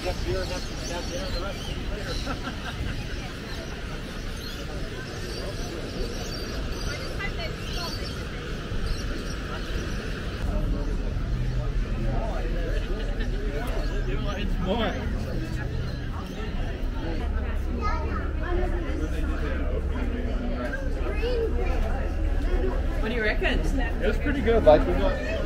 have beer and have, dinner and the rest of later. What do you reckon? It was pretty good. Like we got.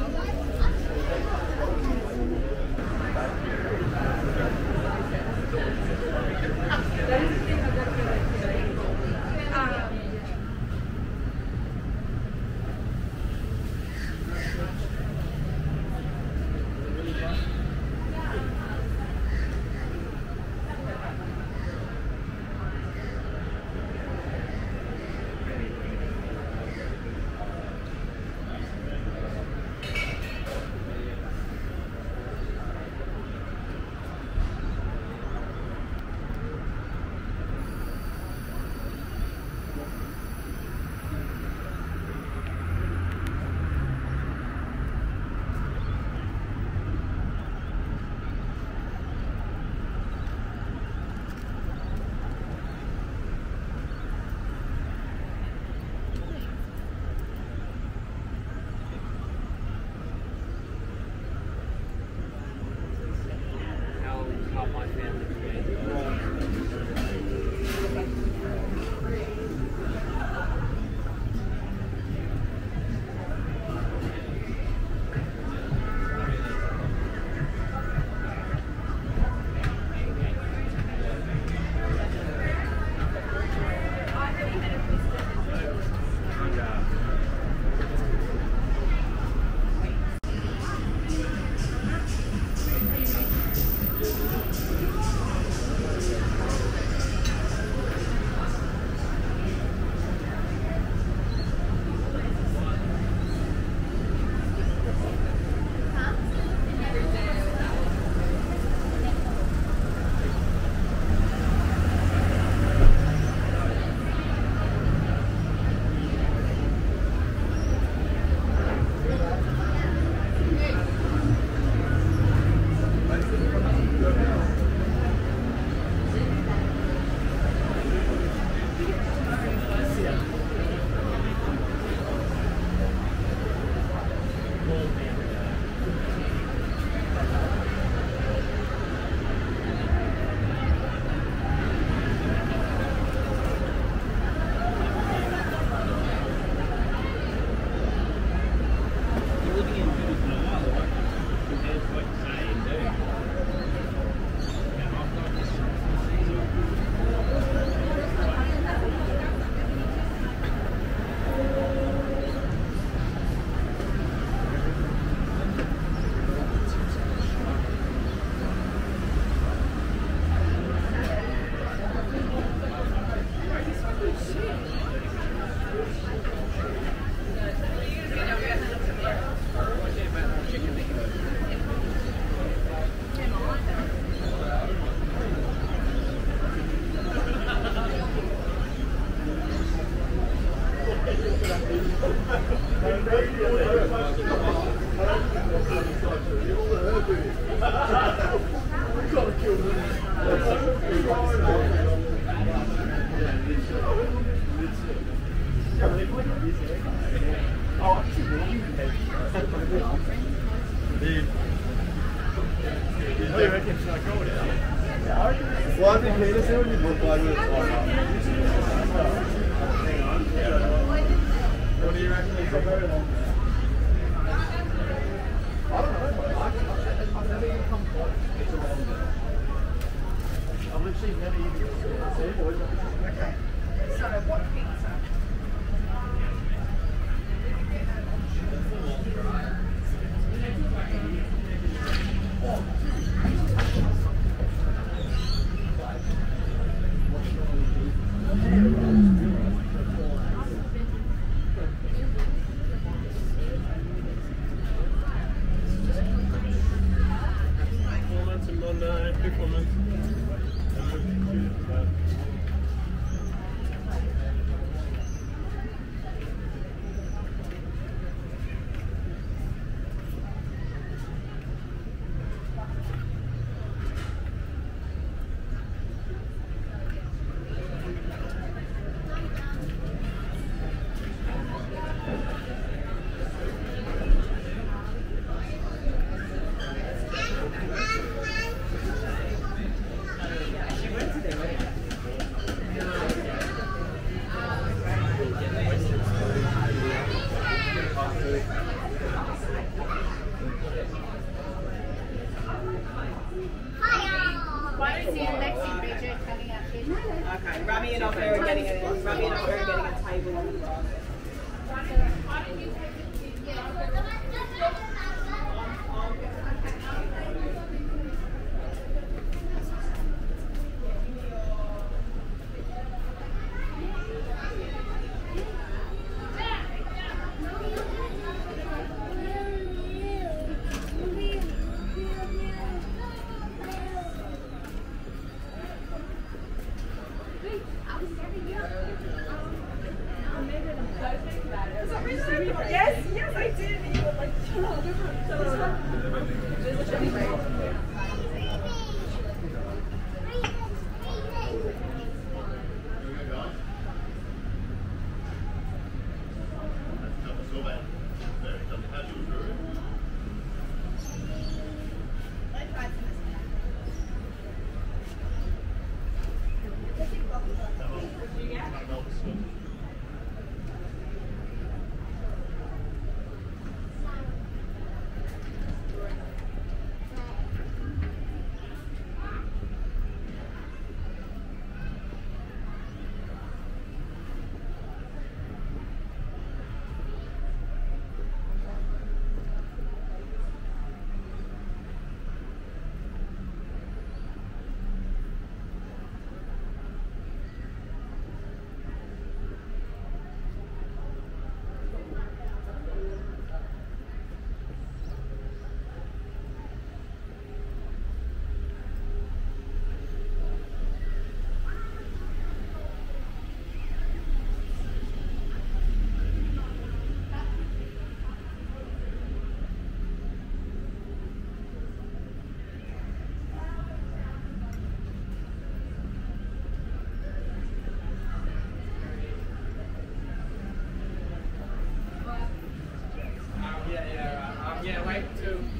different. So, uh,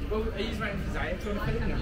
Well, he's running for Zaire. To put him now?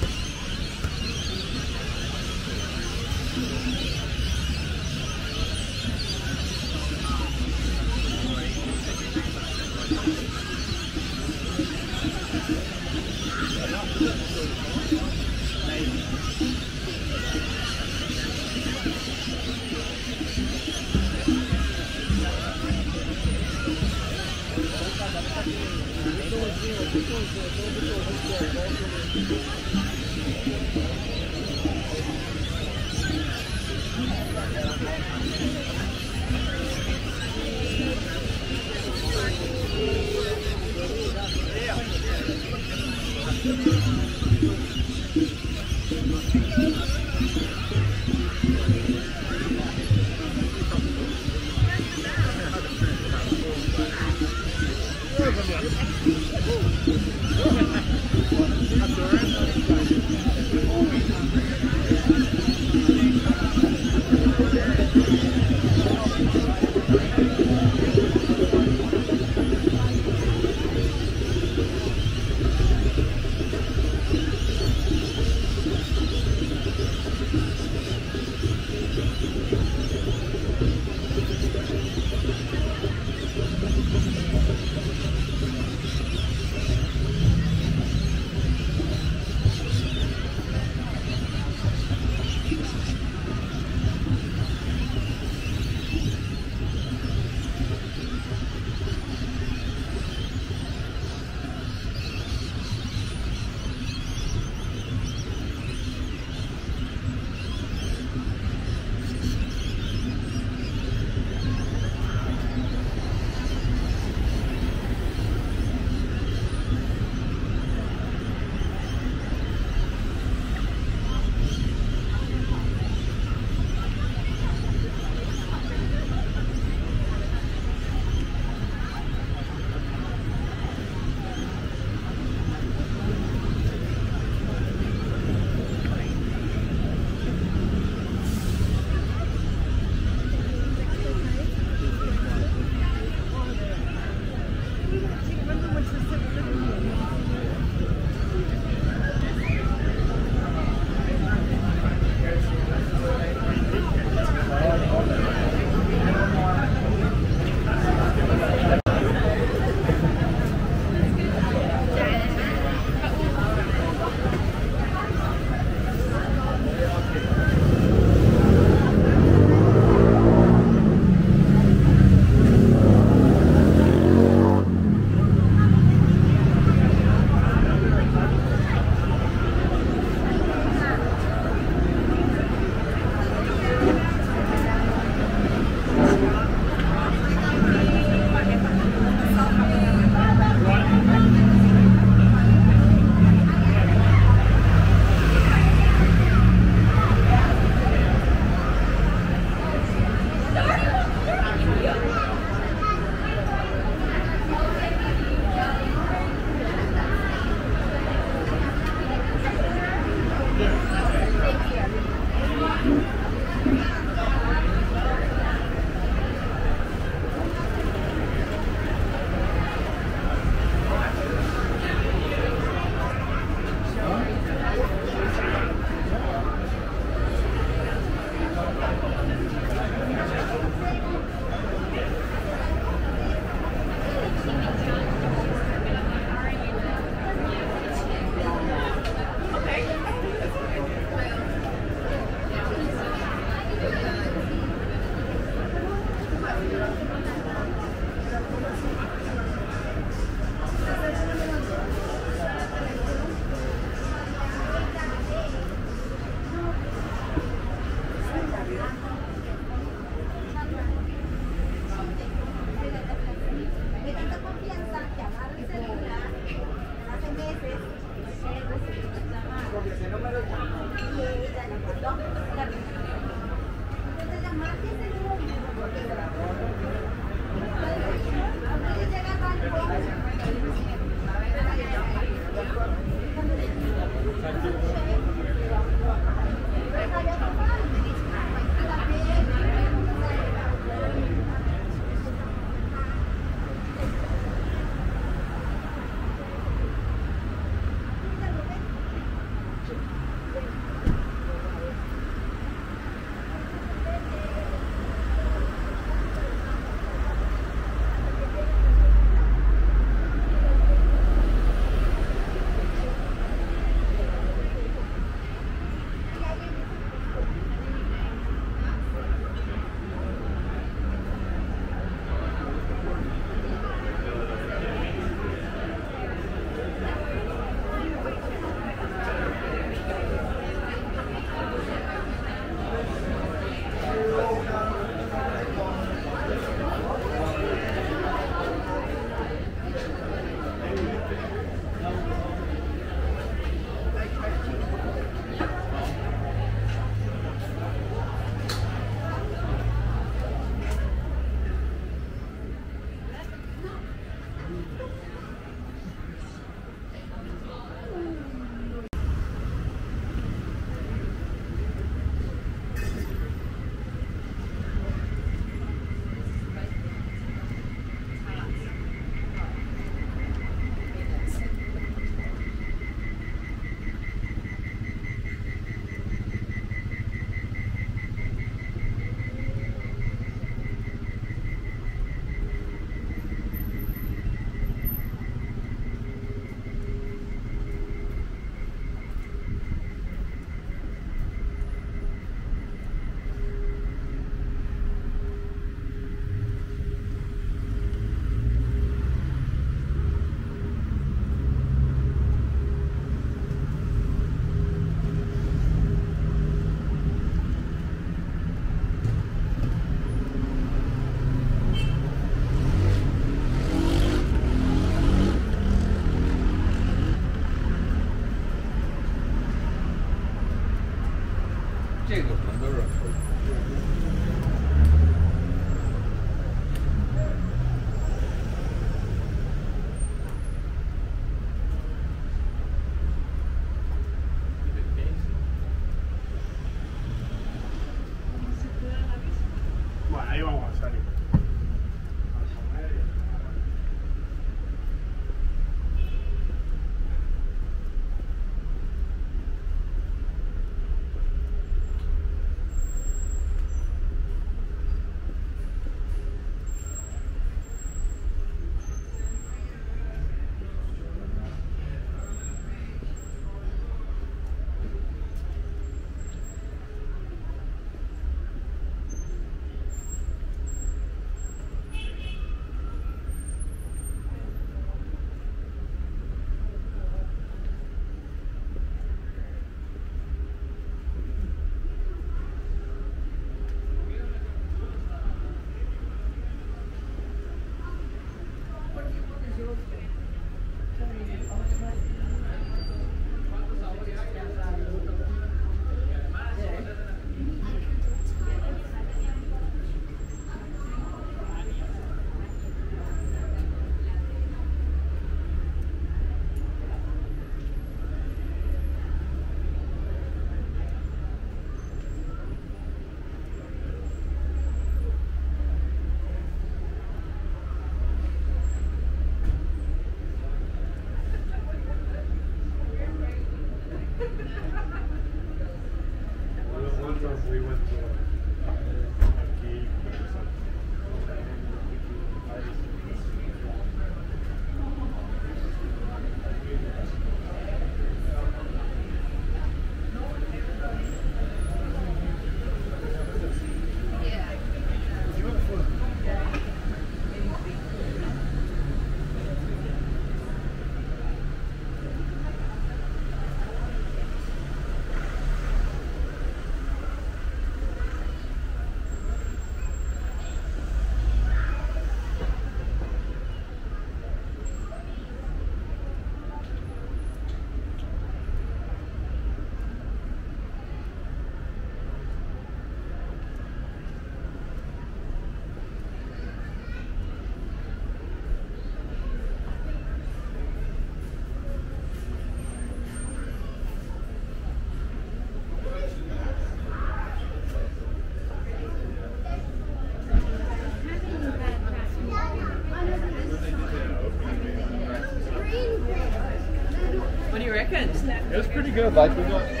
It was pretty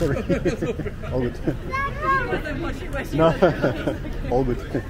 sorry. All good. No, all good.